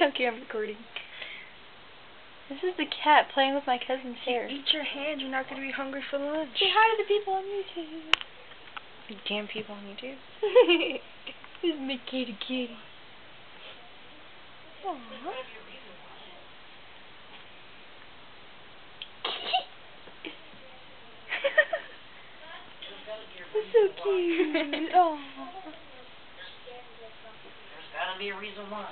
okay, I'm recording. This is the cat playing with my cousin's hair. Eat your hand, you're not going to be hungry for lunch. Say hi to the people on YouTube. Damn people on YouTube. this is my kitty kitty. Aww. It's so cute. Aww. Oh. There's gotta be a reason why.